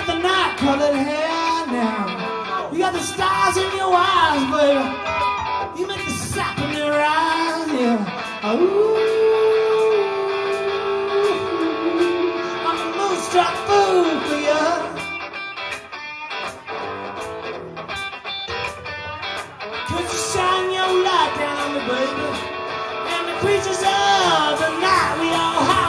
got the night colored hair now. You got the stars in your eyes, baby. You make the sap in your eyes, yeah. Ooh. I'm a moonstruck fool for you. Could you shine your light down on me, baby? And the creatures of the night, we all holler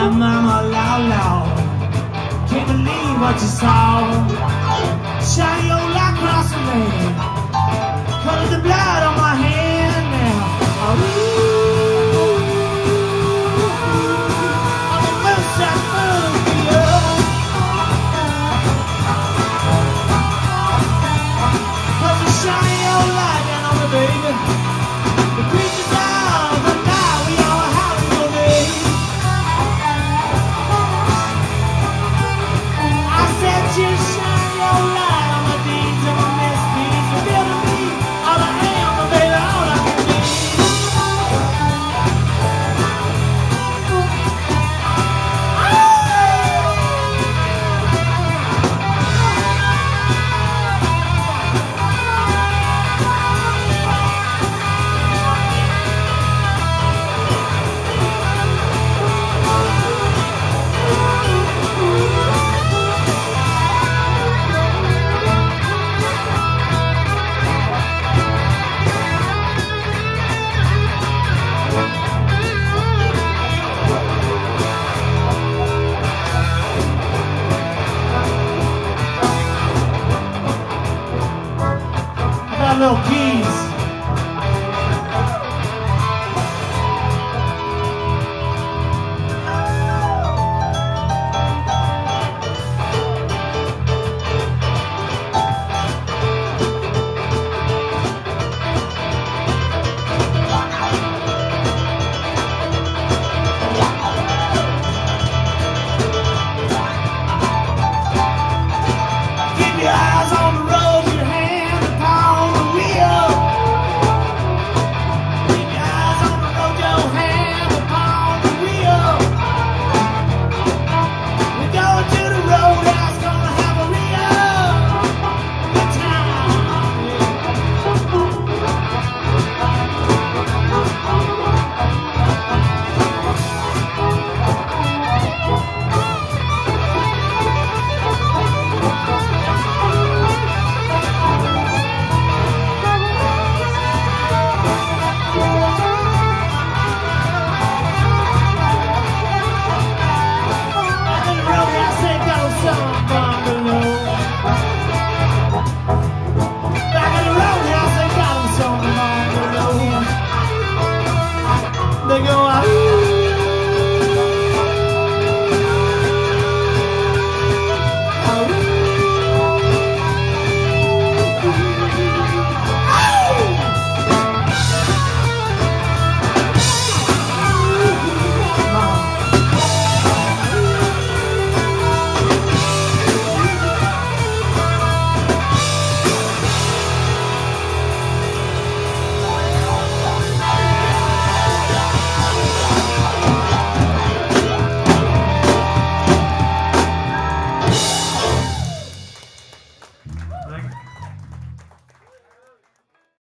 Moonlight mama, loud, loud. Can't believe what you saw. Shine your light across the land. Color the blood não quis. They go out.